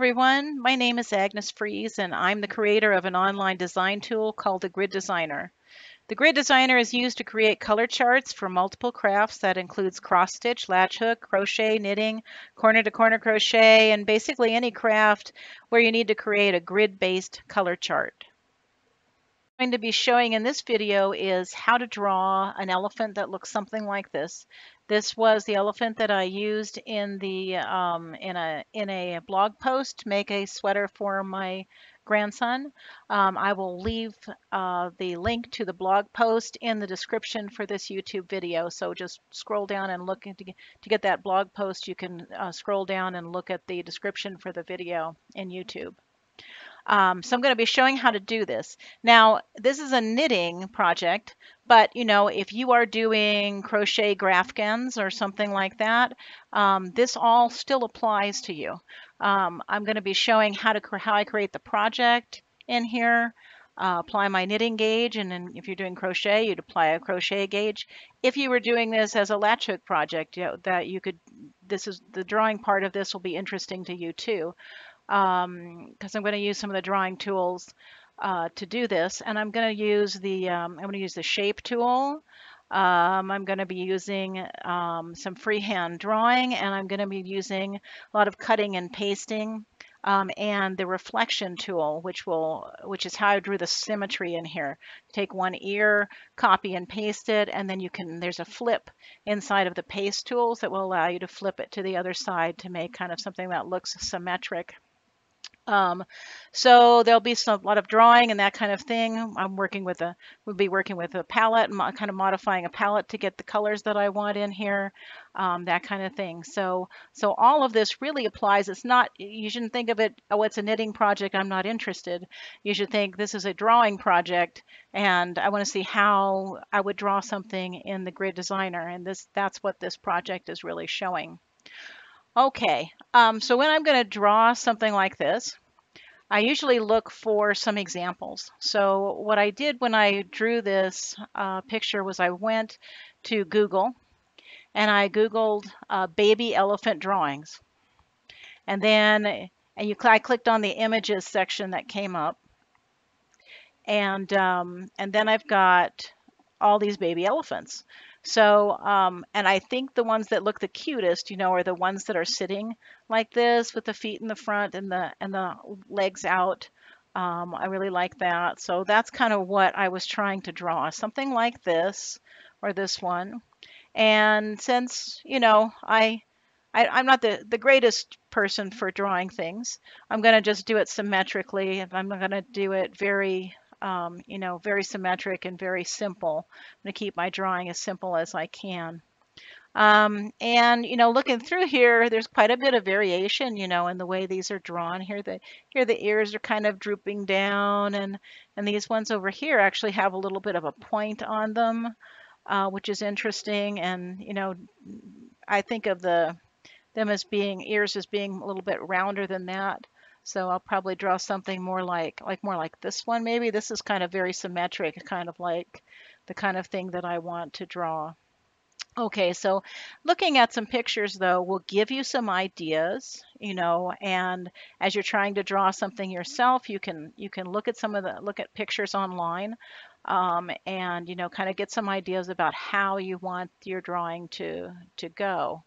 Everyone, my name is Agnes Freese and I'm the creator of an online design tool called the Grid Designer. The Grid Designer is used to create color charts for multiple crafts that includes cross stitch, latch hook, crochet, knitting, corner to corner crochet, and basically any craft where you need to create a grid-based color chart. What I'm going to be showing in this video is how to draw an elephant that looks something like this. This was the elephant that I used in the um, in a in a blog post to make a sweater for my grandson. Um, I will leave uh, the link to the blog post in the description for this YouTube video. So just scroll down and look to get, to get that blog post. You can uh, scroll down and look at the description for the video in YouTube. Um, so I'm going to be showing how to do this. Now, this is a knitting project, but you know, if you are doing crochet graphghans or something like that, um, this all still applies to you. Um, I'm going to be showing how to how I create the project in here. Uh, apply my knitting gauge and then if you're doing crochet you'd apply a crochet gauge if you were doing this as a latch hook project you know, that you could this is the drawing part of this will be interesting to you too because um, I'm going to use some of the drawing tools uh, to do this. And I'm going to use the um, I'm going to use the shape tool. Um, I'm going to be using um, some freehand drawing, and I'm going to be using a lot of cutting and pasting. Um, and the reflection tool, which will, which is how I drew the symmetry in here. Take one ear, copy and paste it, and then you can, there's a flip inside of the paste tools that will allow you to flip it to the other side to make kind of something that looks symmetric. Um, so there'll be some, a lot of drawing and that kind of thing. I'm working with a, we'll be working with a palette, kind of modifying a palette to get the colors that I want in here, um, that kind of thing. So, so all of this really applies. It's not, you shouldn't think of it, oh, it's a knitting project, I'm not interested. You should think this is a drawing project and I want to see how I would draw something in the grid designer. And this, that's what this project is really showing. Okay, um, so when I'm going to draw something like this, I usually look for some examples. So what I did when I drew this uh, picture was I went to Google and I Googled uh, baby elephant drawings. And then and you, I clicked on the images section that came up. And, um, and then I've got all these baby elephants. So, um, and I think the ones that look the cutest, you know, are the ones that are sitting like this with the feet in the front and the and the legs out. Um, I really like that. So that's kind of what I was trying to draw, something like this or this one. And since, you know, I, I am not the, the greatest person for drawing things, I'm going to just do it symmetrically. I'm going to do it very um, you know, very symmetric and very simple. I'm going to keep my drawing as simple as I can. Um, and, you know, looking through here, there's quite a bit of variation, you know, in the way these are drawn. Here the, here the ears are kind of drooping down and, and these ones over here actually have a little bit of a point on them, uh, which is interesting. And, you know, I think of the them as being ears as being a little bit rounder than that. So I'll probably draw something more like, like more like this one maybe. This is kind of very symmetric, kind of like the kind of thing that I want to draw. Okay, so looking at some pictures though will give you some ideas, you know, and as you're trying to draw something yourself, you can you can look at some of the look at pictures online um, and you know kind of get some ideas about how you want your drawing to to go.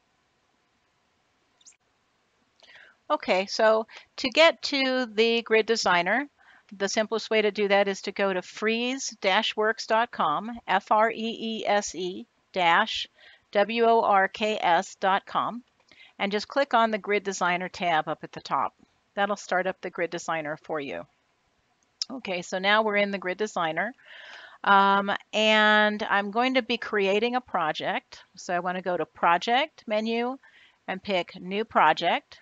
Okay, so to get to the grid designer, the simplest way to do that is to go to freese-works.com, F-R-E-E-S-E dash W-O-R-K-S.com, and just click on the grid designer tab up at the top. That'll start up the grid designer for you. Okay, so now we're in the grid designer. Um, and I'm going to be creating a project. So I want to go to project menu and pick new project.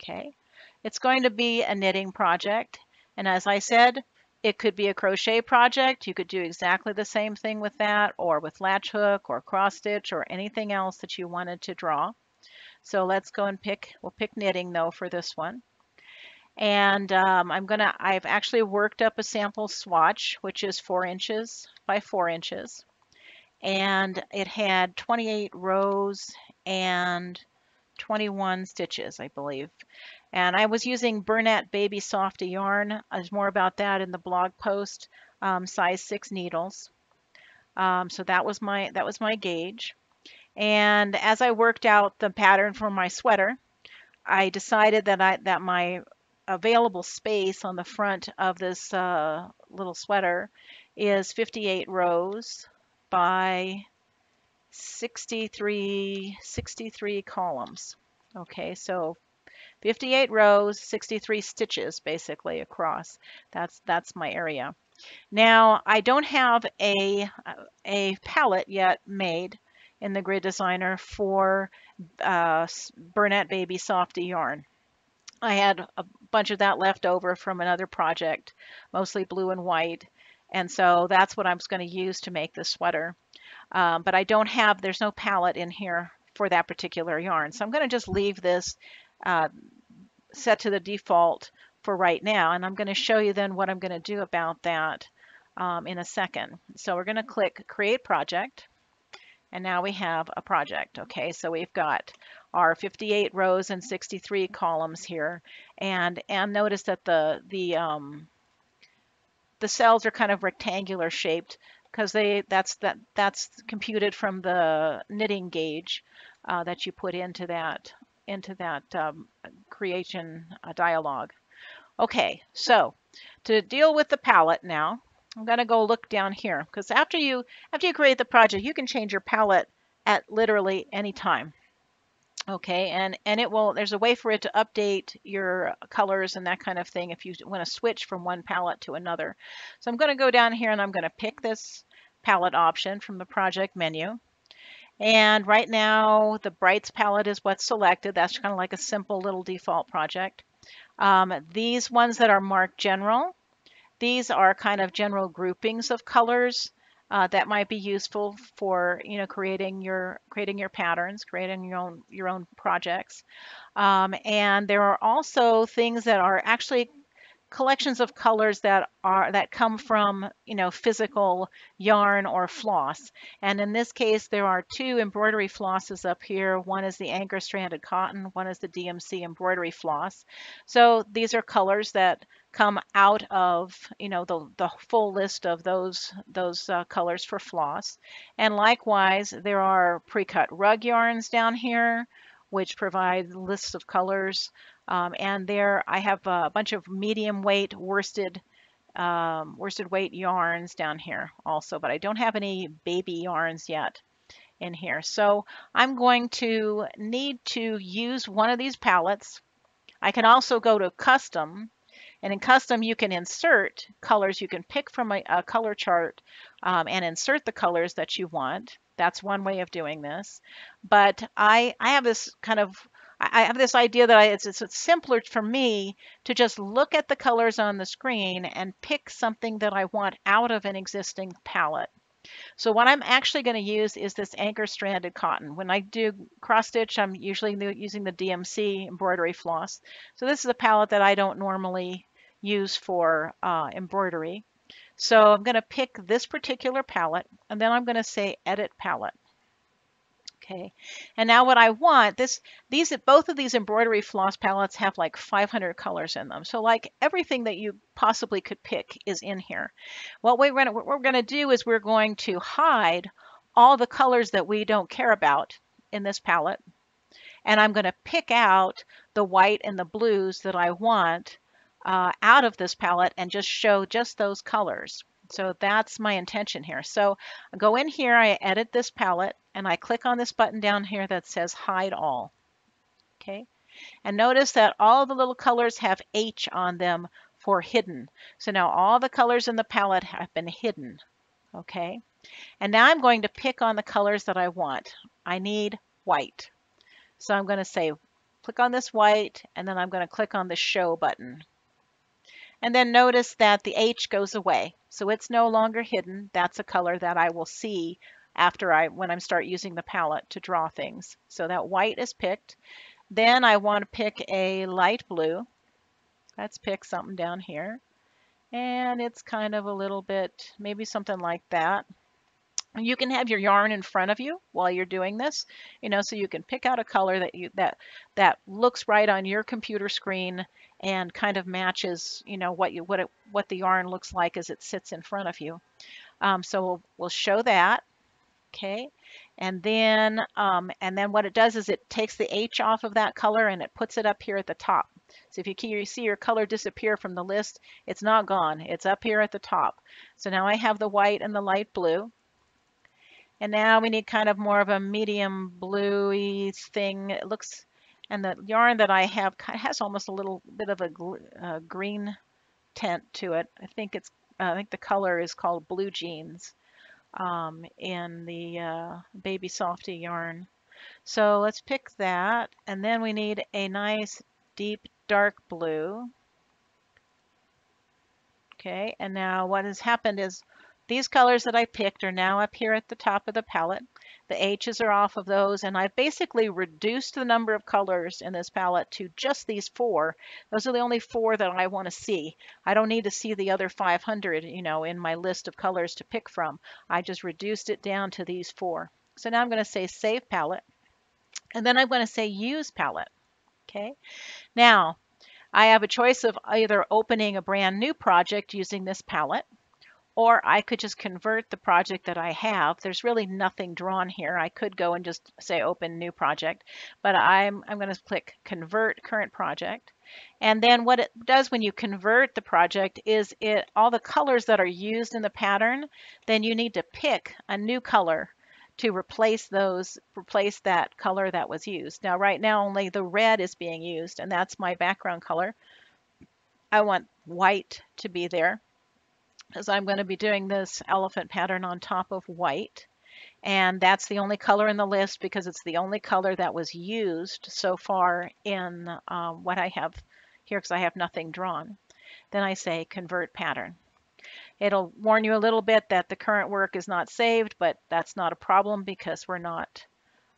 Okay, it's going to be a knitting project. And as I said, it could be a crochet project. You could do exactly the same thing with that or with latch hook or cross stitch or anything else that you wanted to draw. So let's go and pick, we'll pick knitting though for this one. And um, I'm gonna, I've actually worked up a sample swatch, which is four inches by four inches. And it had 28 rows and 21 stitches, I believe. And I was using Bernat Baby Softee yarn. There's more about that in the blog post, um, size six needles. Um, so that was my that was my gauge. And as I worked out the pattern for my sweater, I decided that I that my available space on the front of this uh, little sweater is 58 rows by 63 63 columns. Okay, so 58 rows, 63 stitches basically across. That's that's my area. Now I don't have a a palette yet made in the grid designer for uh, Bernat Baby Softee yarn. I had a bunch of that left over from another project, mostly blue and white. And so that's what I'm going to use to make the sweater. Um, but I don't have, there's no palette in here for that particular yarn. So I'm going to just leave this uh, set to the default for right now. And I'm going to show you then what I'm going to do about that um, in a second. So we're going to click Create Project. And now we have a project. Okay, so we've got our 58 rows and 63 columns here. And and notice that the the um, the cells are kind of rectangular shaped because they that's that that's computed from the knitting gauge uh, that you put into that into that um, creation uh, dialog. Okay, so to deal with the palette now, I'm going to go look down here because after you after you create the project, you can change your palette at literally any time. Okay, and, and it will, there's a way for it to update your colors and that kind of thing if you want to switch from one palette to another. So I'm going to go down here and I'm going to pick this palette option from the project menu. And right now the Brights palette is what's selected. That's kind of like a simple little default project. Um, these ones that are marked general, these are kind of general groupings of colors uh, that might be useful for you know creating your creating your patterns, creating your own your own projects. Um, and there are also things that are actually collections of colors that are that come from you know physical yarn or floss. And in this case there are two embroidery flosses up here. One is the anchor stranded cotton one is the DMC embroidery floss. So these are colors that come out of you know the, the full list of those those uh, colors for floss. And likewise there are pre-cut rug yarns down here which provide lists of colors um, and there I have a bunch of medium weight worsted um, worsted weight yarns down here also, but I don't have any baby yarns yet in here. So I'm going to need to use one of these palettes. I can also go to custom and in custom you can insert colors. You can pick from a, a color chart um, and insert the colors that you want. That's one way of doing this. But I, I have this kind of I have this idea that I, it's, it's simpler for me to just look at the colors on the screen and pick something that I want out of an existing palette. So what I'm actually going to use is this anchor stranded cotton. When I do cross stitch, I'm usually using the DMC embroidery floss. So this is a palette that I don't normally use for uh, embroidery. So I'm going to pick this particular palette and then I'm going to say edit palette. Okay, and now what I want, this, these, both of these embroidery floss palettes have like 500 colors in them. So like everything that you possibly could pick is in here. What we're gonna, what we're gonna do is we're going to hide all the colors that we don't care about in this palette. And I'm gonna pick out the white and the blues that I want uh, out of this palette and just show just those colors. So that's my intention here. So I go in here, I edit this palette, and I click on this button down here that says hide all. Okay, and notice that all the little colors have H on them for hidden. So now all the colors in the palette have been hidden. Okay, and now I'm going to pick on the colors that I want. I need white. So I'm going to say click on this white and then I'm going to click on the show button. And then notice that the H goes away. So it's no longer hidden. That's a color that I will see after I when I start using the palette to draw things. So that white is picked. Then I want to pick a light blue. Let's pick something down here. And it's kind of a little bit, maybe something like that. you can have your yarn in front of you while you're doing this, you know, so you can pick out a color that you that that looks right on your computer screen and kind of matches, you know, what you what it what the yarn looks like as it sits in front of you. Um, so we'll, we'll show that, okay, and then um, and then what it does is it takes the H off of that color and it puts it up here at the top. So if you see your color disappear from the list, it's not gone. It's up here at the top. So now I have the white and the light blue. And now we need kind of more of a medium bluey thing. It looks, and the yarn that I have has almost a little bit of a uh, green tint to it. I think it's, I think the color is called Blue Jeans um, in the uh, Baby Softee yarn. So let's pick that. And then we need a nice deep dark blue. Okay, and now what has happened is these colors that I picked are now up here at the top of the palette. The H's are off of those, and I've basically reduced the number of colors in this palette to just these four. Those are the only four that I want to see. I don't need to see the other 500, you know, in my list of colors to pick from. I just reduced it down to these four. So now I'm going to say Save Palette, and then I'm going to say Use Palette. Okay. Now, I have a choice of either opening a brand new project using this palette, or I could just convert the project that I have. There's really nothing drawn here. I could go and just say open new project, but I'm, I'm going to click convert current project. And then what it does when you convert the project is it all the colors that are used in the pattern, then you need to pick a new color to replace those, replace that color that was used. Now right now only the red is being used and that's my background color. I want white to be there is I'm going to be doing this elephant pattern on top of white. And that's the only color in the list because it's the only color that was used so far in um, what I have here because I have nothing drawn. Then I say convert pattern. It'll warn you a little bit that the current work is not saved, but that's not a problem because we're not,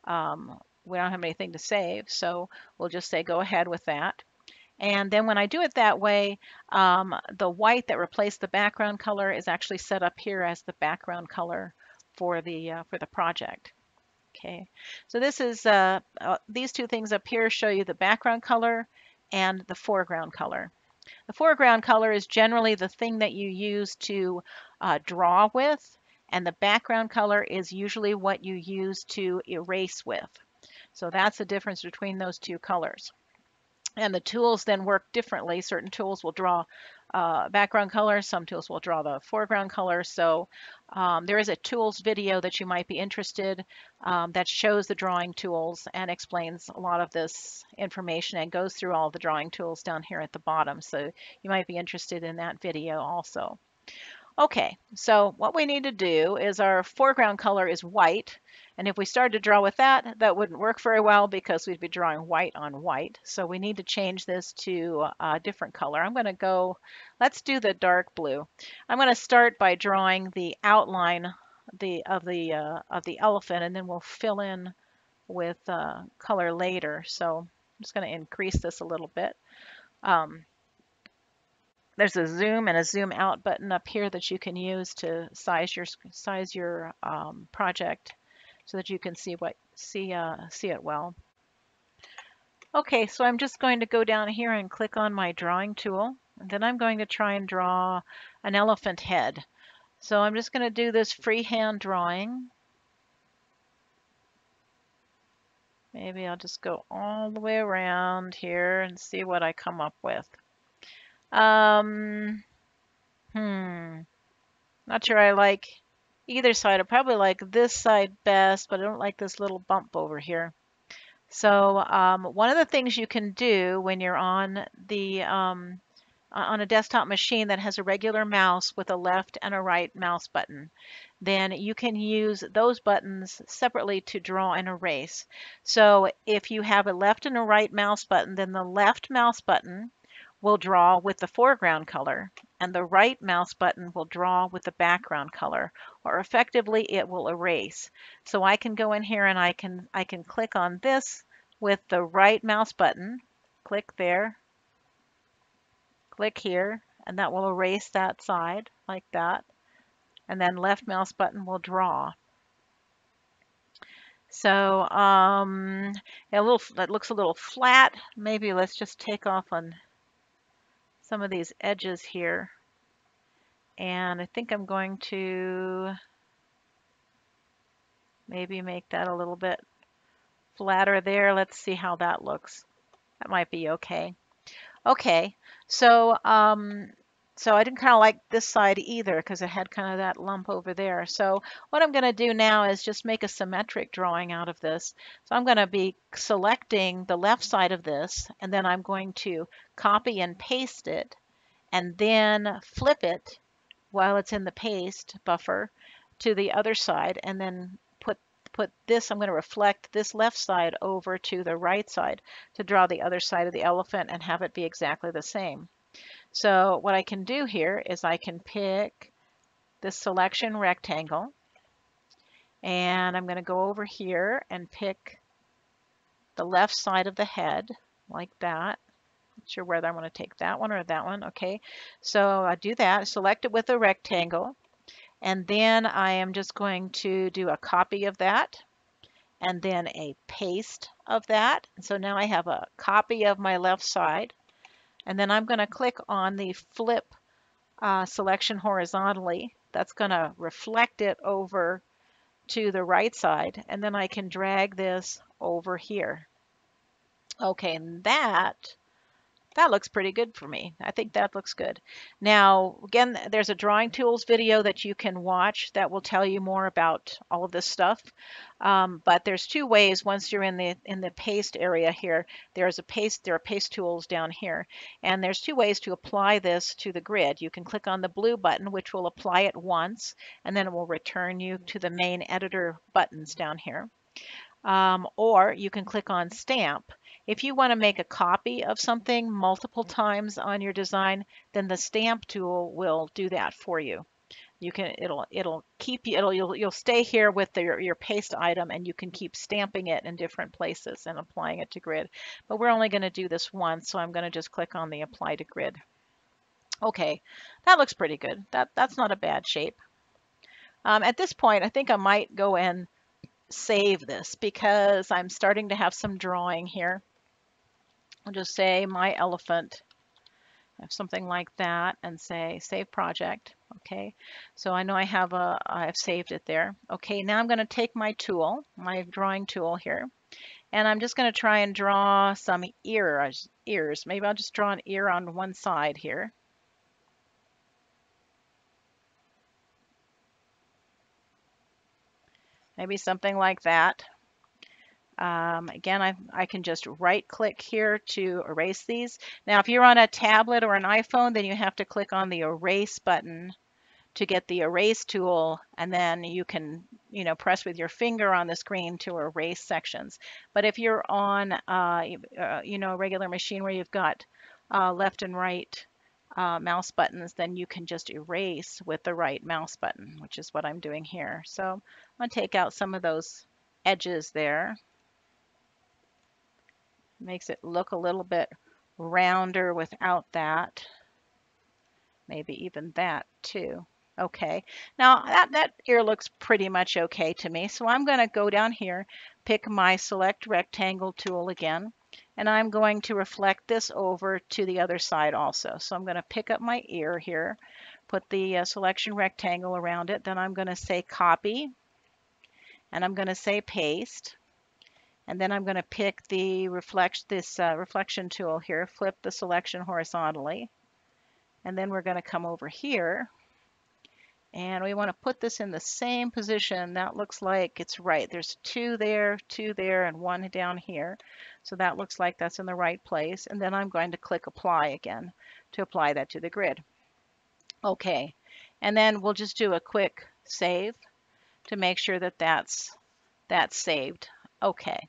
um, we don't have anything to save. So we'll just say go ahead with that. And then when I do it that way, um, the white that replaced the background color is actually set up here as the background color for the uh, for the project. Okay, so this is uh, uh, these two things up here show you the background color and the foreground color. The foreground color is generally the thing that you use to uh, draw with, and the background color is usually what you use to erase with. So that's the difference between those two colors and the tools then work differently. Certain tools will draw uh, background color, some tools will draw the foreground color. So um, there is a tools video that you might be interested um, that shows the drawing tools and explains a lot of this information and goes through all the drawing tools down here at the bottom. So you might be interested in that video also. Okay, so what we need to do is our foreground color is white. And if we started to draw with that, that wouldn't work very well because we'd be drawing white on white. So we need to change this to a different color. I'm going to go, let's do the dark blue. I'm going to start by drawing the outline the of the uh, of the elephant and then we'll fill in with uh, color later. So I'm just going to increase this a little bit. Um, there's a zoom and a zoom out button up here that you can use to size your size your um, project so that you can see what see uh, see it well. Okay, so I'm just going to go down here and click on my drawing tool. And then I'm going to try and draw an elephant head. So I'm just going to do this freehand drawing. Maybe I'll just go all the way around here and see what I come up with. Um, hmm, not sure I like either side. I probably like this side best, but I don't like this little bump over here. So um, one of the things you can do when you're on the um, on a desktop machine that has a regular mouse with a left and a right mouse button, then you can use those buttons separately to draw and erase. So if you have a left and a right mouse button, then the left mouse button will draw with the foreground color and the right mouse button will draw with the background color or effectively it will erase. So I can go in here and I can I can click on this with the right mouse button, click there, click here, and that will erase that side like that. And then left mouse button will draw. So um, little that looks a little flat. Maybe let's just take off on some of these edges here. And I think I'm going to maybe make that a little bit flatter there. Let's see how that looks. That might be okay. Okay, so um, so I didn't kind of like this side either because it had kind of that lump over there. So what I'm going to do now is just make a symmetric drawing out of this. So I'm going to be selecting the left side of this and then I'm going to copy and paste it and then flip it while it's in the paste buffer to the other side and then put put this, I'm going to reflect this left side over to the right side to draw the other side of the elephant and have it be exactly the same. So what I can do here is I can pick the selection rectangle and I'm going to go over here and pick the left side of the head like that. Not sure whether I want to take that one or that one. Okay, so I do that, select it with a rectangle, and then I am just going to do a copy of that and then a paste of that. So now I have a copy of my left side and then I'm going to click on the flip uh, selection horizontally. That's going to reflect it over to the right side. And then I can drag this over here. Okay, and that that looks pretty good for me. I think that looks good. Now, again, there's a drawing tools video that you can watch that will tell you more about all of this stuff. Um, but there's two ways once you're in the in the paste area here. There's a paste, there are paste tools down here. And there's two ways to apply this to the grid. You can click on the blue button, which will apply it once, and then it will return you to the main editor buttons down here. Um, or you can click on stamp if you want to make a copy of something multiple times on your design, then the stamp tool will do that for you. You can it'll it'll keep you it'll you'll you'll stay here with the, your, your paste item and you can keep stamping it in different places and applying it to grid. But we're only going to do this once, so I'm going to just click on the apply to grid. Okay, that looks pretty good. That that's not a bad shape. Um, at this point, I think I might go and save this because I'm starting to have some drawing here. I'll just say my elephant, something like that, and say save project. Okay, so I know I have a, I have saved it there. Okay, now I'm going to take my tool, my drawing tool here, and I'm just going to try and draw some ears. Ears. Maybe I'll just draw an ear on one side here. Maybe something like that. Um, again, I, I can just right click here to erase these. Now, if you're on a tablet or an iPhone, then you have to click on the erase button to get the erase tool and then you can you know press with your finger on the screen to erase sections. But if you're on uh, uh, you know a regular machine where you've got uh, left and right uh, mouse buttons then you can just erase with the right mouse button which is what I'm doing here. So I'm to take out some of those edges there Makes it look a little bit rounder without that. Maybe even that too. Okay, now that, that ear looks pretty much okay to me. So I'm going to go down here, pick my select rectangle tool again, and I'm going to reflect this over to the other side also. So I'm going to pick up my ear here, put the uh, selection rectangle around it, then I'm going to say copy, and I'm going to say paste. And then I'm going to pick the reflect this uh, reflection tool here, flip the selection horizontally. And then we're going to come over here and we want to put this in the same position. That looks like it's right. There's two there, two there, and one down here. So that looks like that's in the right place. And then I'm going to click apply again to apply that to the grid. Okay, and then we'll just do a quick save to make sure that that's, that's saved. Okay.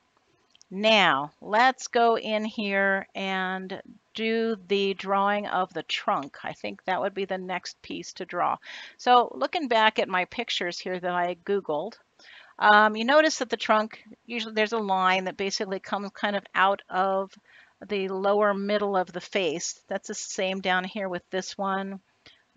Now, let's go in here and do the drawing of the trunk. I think that would be the next piece to draw. So looking back at my pictures here that I Googled, um, you notice that the trunk, usually there's a line that basically comes kind of out of the lower middle of the face. That's the same down here with this one.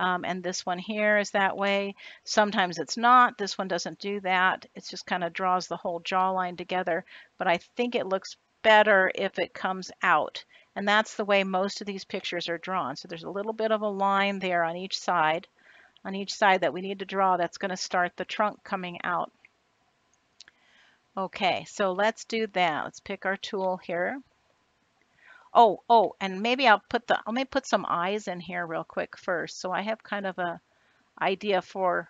Um, and this one here is that way. Sometimes it's not. This one doesn't do that. It just kind of draws the whole jawline together. But I think it looks better if it comes out. And that's the way most of these pictures are drawn. So there's a little bit of a line there on each side, on each side that we need to draw that's going to start the trunk coming out. Okay, so let's do that. Let's pick our tool here. Oh, oh, and maybe I'll put the, let me put some eyes in here real quick first. So I have kind of a idea for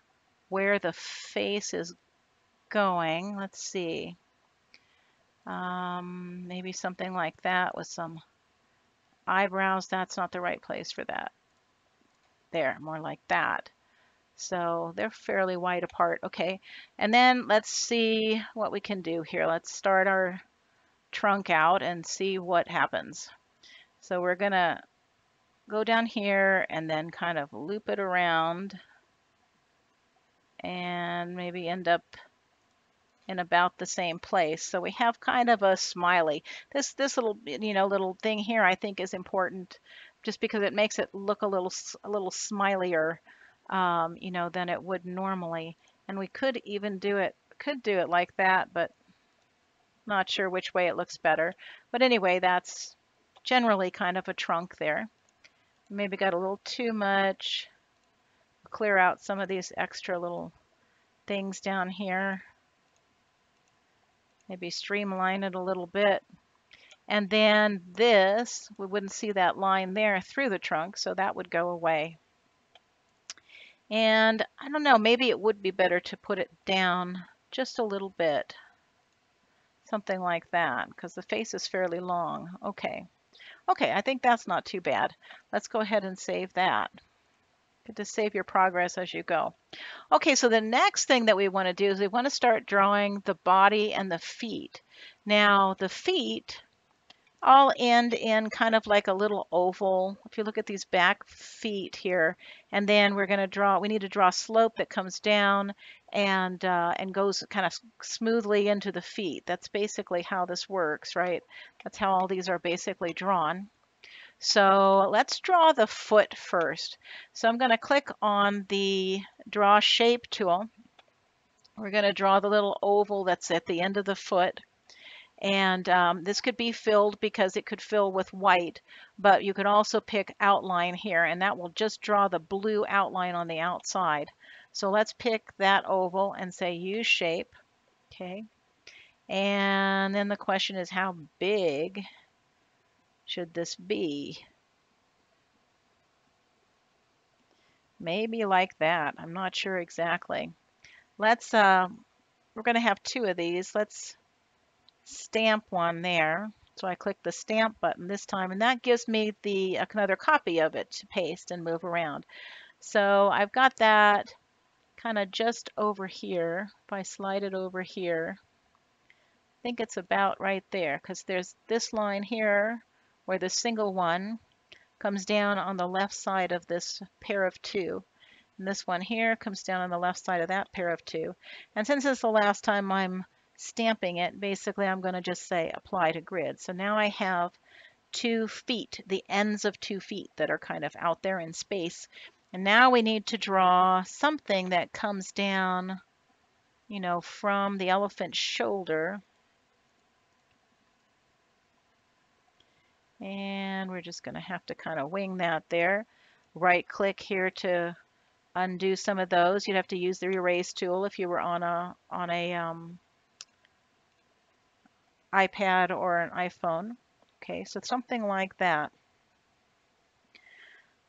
where the face is going. Let's see. Um, maybe something like that with some eyebrows. That's not the right place for that. There, more like that. So they're fairly wide apart. Okay, and then let's see what we can do here. Let's start our trunk out and see what happens. So we're going to go down here and then kind of loop it around and maybe end up in about the same place. So we have kind of a smiley. This this little you know little thing here I think is important just because it makes it look a little a little smilier um, you know than it would normally. And we could even do it could do it like that, but not sure which way it looks better. But anyway, that's generally kind of a trunk there. Maybe got a little too much. Clear out some of these extra little things down here. Maybe streamline it a little bit. And then this, we wouldn't see that line there through the trunk, so that would go away. And I don't know, maybe it would be better to put it down just a little bit something like that, because the face is fairly long. Okay. Okay, I think that's not too bad. Let's go ahead and save that. Good to save your progress as you go. Okay, so the next thing that we want to do is we want to start drawing the body and the feet. Now, the feet all end in kind of like a little oval. If you look at these back feet here, and then we're going to draw, we need to draw a slope that comes down and uh, and goes kind of smoothly into the feet. That's basically how this works, right? That's how all these are basically drawn. So let's draw the foot first. So I'm going to click on the draw shape tool. We're going to draw the little oval that's at the end of the foot. And um, this could be filled because it could fill with white, but you could also pick outline here and that will just draw the blue outline on the outside. So let's pick that oval and say use shape. Okay. And then the question is how big should this be? Maybe like that. I'm not sure exactly. Let's, uh, we're going to have two of these. Let's stamp one there. So I click the stamp button this time and that gives me the uh, another copy of it to paste and move around. So I've got that kind of just over here. If I slide it over here, I think it's about right there because there's this line here where the single one comes down on the left side of this pair of two. And this one here comes down on the left side of that pair of two. And since it's the last time I'm stamping it, basically I'm going to just say apply to grid. So now I have two feet, the ends of two feet that are kind of out there in space. And now we need to draw something that comes down, you know, from the elephant's shoulder. And we're just going to have to kind of wing that there. Right click here to undo some of those. You'd have to use the erase tool if you were on a on a um, iPad or an iPhone. Okay, so something like that.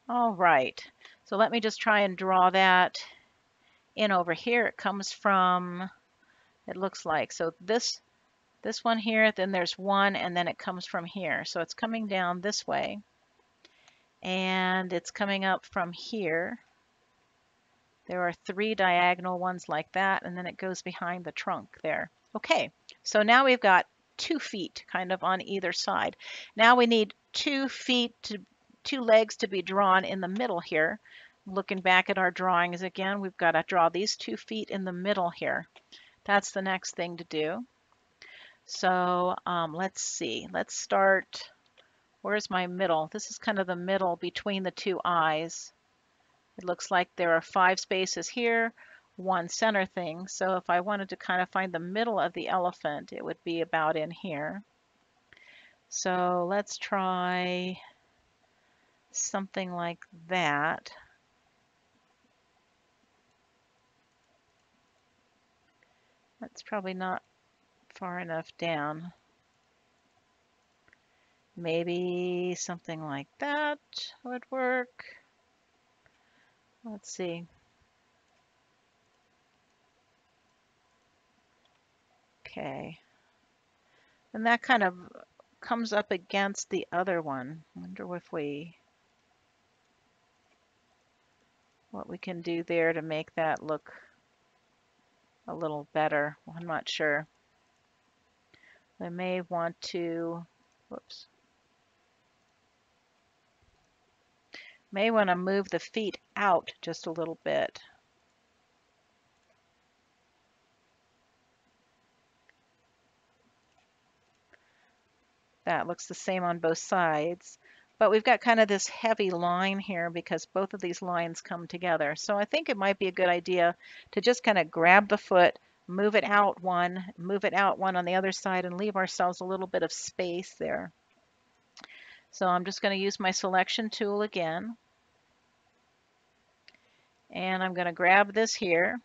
All right, so let me just try and draw that in over here. It comes from, it looks like, so this, this one here, then there's one, and then it comes from here. So it's coming down this way, and it's coming up from here. There are three diagonal ones like that, and then it goes behind the trunk there. Okay, so now we've got two feet kind of on either side. Now we need two feet to two legs to be drawn in the middle here. Looking back at our drawings again, we've got to draw these two feet in the middle here. That's the next thing to do. So um, let's see, let's start, where's my middle? This is kind of the middle between the two eyes. It looks like there are five spaces here, one center thing. So if I wanted to kind of find the middle of the elephant, it would be about in here. So let's try something like that. That's probably not far enough down. Maybe something like that would work. Let's see. Okay. And that kind of comes up against the other one. I wonder if we, what we can do there to make that look a little better. I'm not sure. I may want to, whoops, may want to move the feet out just a little bit. That looks the same on both sides. But we've got kind of this heavy line here because both of these lines come together. So I think it might be a good idea to just kind of grab the foot, move it out one, move it out one on the other side and leave ourselves a little bit of space there. So I'm just going to use my selection tool again. And I'm going to grab this here.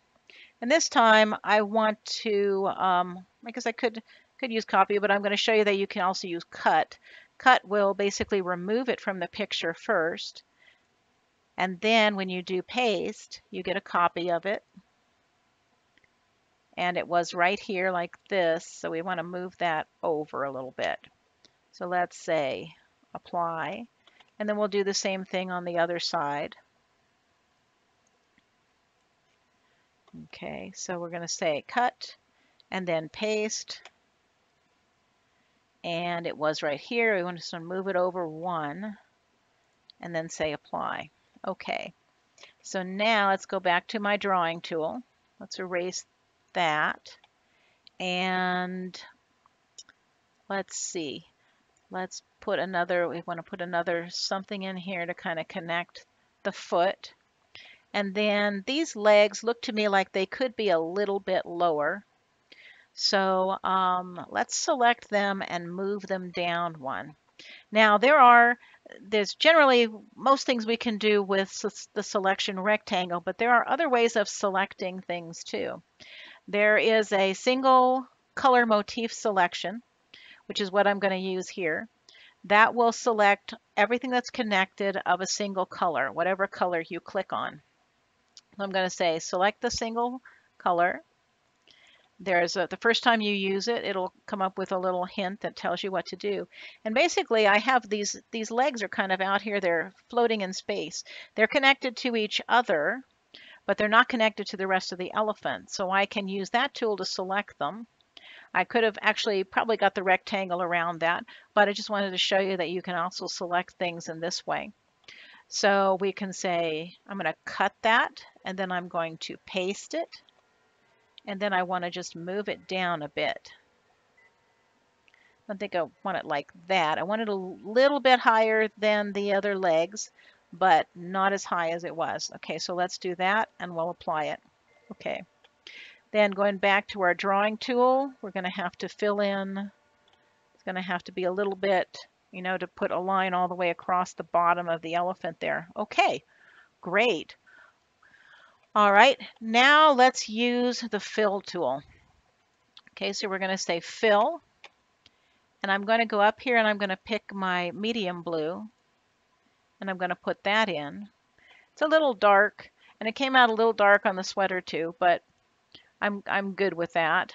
And this time I want to, um, I guess I could could use copy, but I'm going to show you that you can also use cut. Cut will basically remove it from the picture first. And then when you do paste, you get a copy of it. And it was right here like this, so we want to move that over a little bit. So let's say apply, and then we'll do the same thing on the other side. Okay, so we're going to say cut and then paste and it was right here. We want to move it over one and then say apply. Okay, so now let's go back to my drawing tool. Let's erase that and let's see. Let's put another, we want to put another something in here to kind of connect the foot. And then these legs look to me like they could be a little bit lower. So um, let's select them and move them down one. Now there are, there's generally most things we can do with the selection rectangle, but there are other ways of selecting things too. There is a single color motif selection, which is what I'm going to use here. That will select everything that's connected of a single color, whatever color you click on. So I'm going to say select the single color there's a, the first time you use it, it'll come up with a little hint that tells you what to do. And basically, I have these, these legs are kind of out here. They're floating in space. They're connected to each other, but they're not connected to the rest of the elephant. So I can use that tool to select them. I could have actually probably got the rectangle around that, but I just wanted to show you that you can also select things in this way. So we can say, I'm going to cut that, and then I'm going to paste it and then I want to just move it down a bit. I think I want it like that. I want it a little bit higher than the other legs, but not as high as it was. Okay, so let's do that and we'll apply it. Okay, then going back to our drawing tool, we're going to have to fill in, it's going to have to be a little bit, you know, to put a line all the way across the bottom of the elephant there. Okay, great. All right, now let's use the fill tool. Okay, so we're going to say fill, and I'm going to go up here and I'm going to pick my medium blue, and I'm going to put that in. It's a little dark, and it came out a little dark on the sweater too, but I'm, I'm good with that.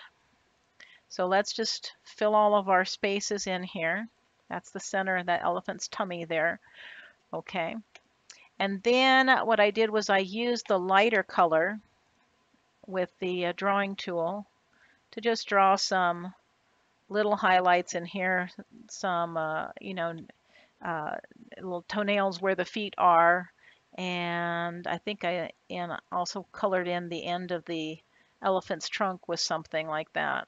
So let's just fill all of our spaces in here. That's the center of that elephant's tummy there. Okay. And then what I did was I used the lighter color with the uh, drawing tool to just draw some little highlights in here, some, uh, you know, uh, little toenails where the feet are. And I think I and also colored in the end of the elephant's trunk with something like that.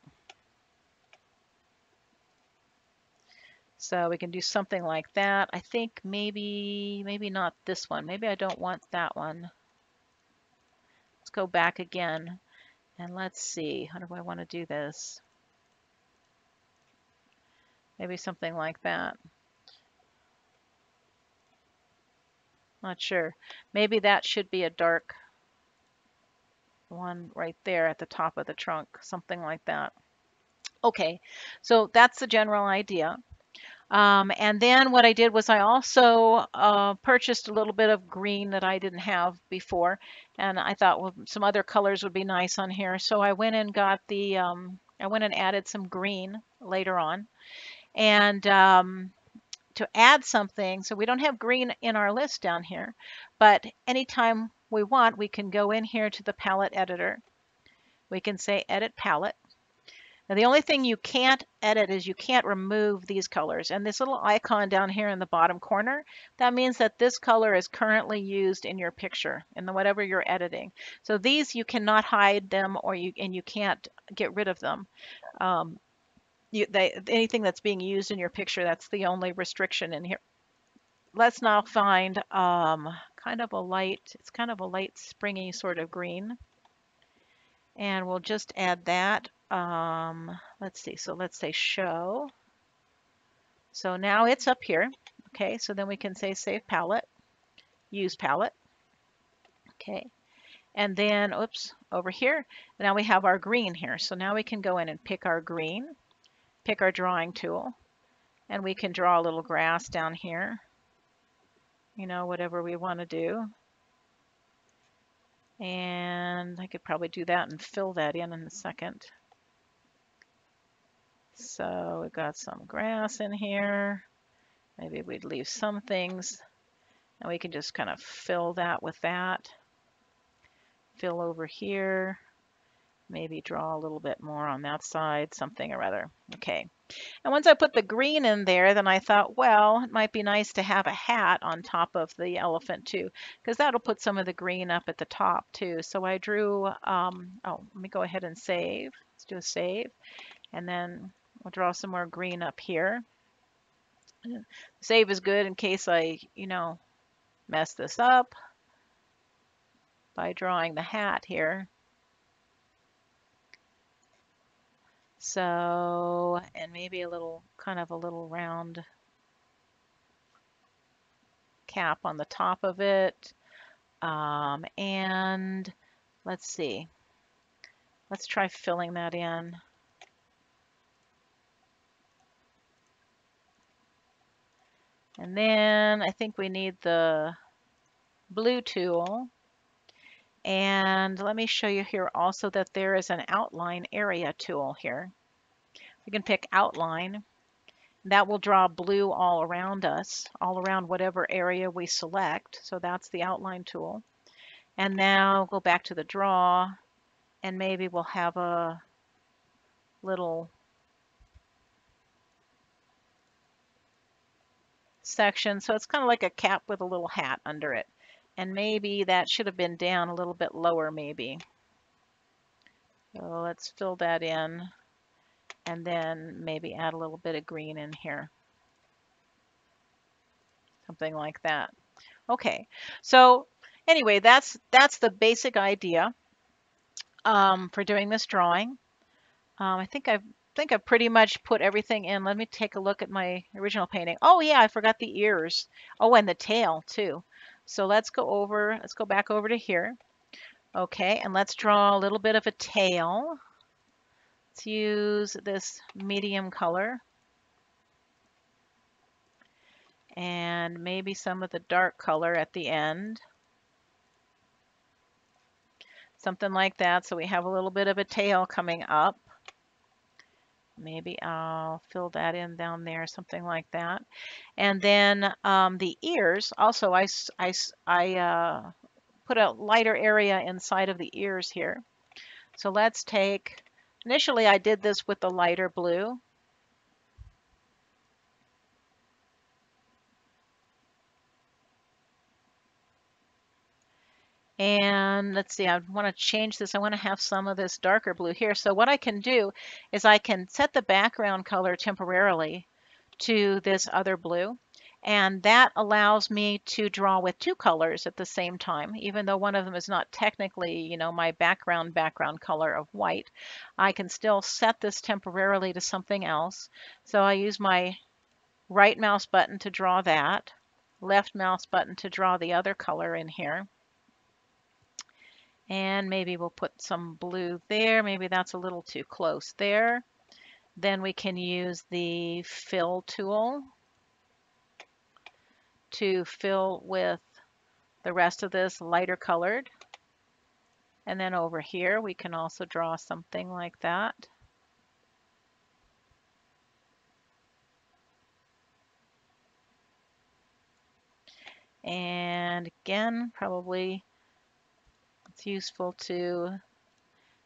So we can do something like that. I think maybe, maybe not this one. Maybe I don't want that one. Let's go back again and let's see. How do I want to do this? Maybe something like that. Not sure. Maybe that should be a dark one right there at the top of the trunk, something like that. Okay, so that's the general idea. Um, and then what I did was I also uh, purchased a little bit of green that I didn't have before. And I thought, well, some other colors would be nice on here. So I went and got the, um, I went and added some green later on. And um, to add something, so we don't have green in our list down here, but anytime we want, we can go in here to the palette editor. We can say edit palette now the only thing you can't edit is you can't remove these colors. And this little icon down here in the bottom corner, that means that this color is currently used in your picture, in the whatever you're editing. So these you cannot hide them or you and you can't get rid of them. Um, you, they, anything that's being used in your picture, that's the only restriction in here. Let's now find um, kind of a light, it's kind of a light springy sort of green. And we'll just add that um, let's see, so let's say show. So now it's up here. Okay, so then we can say save palette, use palette. Okay, and then, oops, over here, now we have our green here. So now we can go in and pick our green, pick our drawing tool, and we can draw a little grass down here. You know, whatever we want to do. And I could probably do that and fill that in in a second. So we've got some grass in here. Maybe we'd leave some things and we can just kind of fill that with that. Fill over here. Maybe draw a little bit more on that side, something or other. Okay. And once I put the green in there, then I thought, well, it might be nice to have a hat on top of the elephant too, because that'll put some of the green up at the top too. So I drew, um, oh, let me go ahead and save. Let's do a save. And then We'll draw some more green up here. Save is good in case I, you know, mess this up by drawing the hat here. So, and maybe a little, kind of a little round cap on the top of it. Um, and let's see, let's try filling that in. And then I think we need the blue tool. And let me show you here also that there is an outline area tool here. We can pick outline. That will draw blue all around us, all around whatever area we select. So that's the outline tool. And now go back to the draw and maybe we'll have a little section. So it's kind of like a cap with a little hat under it. And maybe that should have been down a little bit lower maybe. So let's fill that in and then maybe add a little bit of green in here. Something like that. Okay, so anyway, that's that's the basic idea um, for doing this drawing. Um, I think I've think I've pretty much put everything in. Let me take a look at my original painting. Oh yeah, I forgot the ears. Oh, and the tail too. So let's go over, let's go back over to here. Okay, and let's draw a little bit of a tail. Let's use this medium color. And maybe some of the dark color at the end. Something like that, so we have a little bit of a tail coming up. Maybe I'll fill that in down there, something like that. And then um, the ears, also I, I, I uh, put a lighter area inside of the ears here. So let's take, initially I did this with the lighter blue. And let's see, I want to change this. I want to have some of this darker blue here. So what I can do is I can set the background color temporarily to this other blue. And that allows me to draw with two colors at the same time, even though one of them is not technically, you know, my background background color of white. I can still set this temporarily to something else. So I use my right mouse button to draw that, left mouse button to draw the other color in here. And maybe we'll put some blue there. Maybe that's a little too close there. Then we can use the fill tool to fill with the rest of this lighter colored. And then over here, we can also draw something like that. And again, probably it's useful to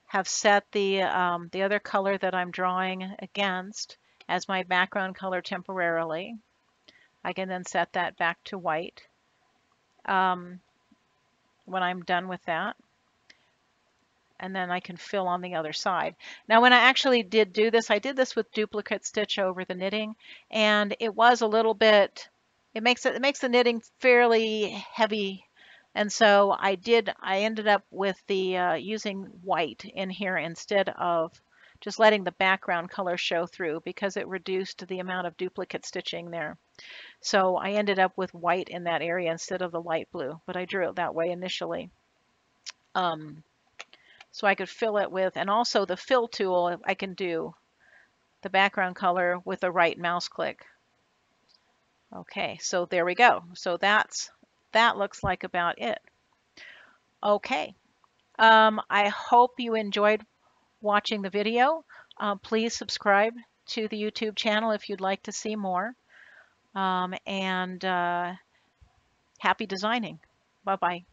have set the, um, the other color that I'm drawing against as my background color temporarily. I can then set that back to white um, when I'm done with that. And then I can fill on the other side. Now when I actually did do this, I did this with duplicate stitch over the knitting and it was a little bit, it makes it, it makes the knitting fairly heavy and so I did, I ended up with the uh, using white in here instead of just letting the background color show through because it reduced the amount of duplicate stitching there. So I ended up with white in that area instead of the light blue, but I drew it that way initially. Um, so I could fill it with, and also the fill tool, I can do the background color with a right mouse click. Okay, so there we go. So that's, that looks like about it. Okay, um, I hope you enjoyed watching the video. Uh, please subscribe to the YouTube channel if you'd like to see more. Um, and uh, happy designing. Bye-bye.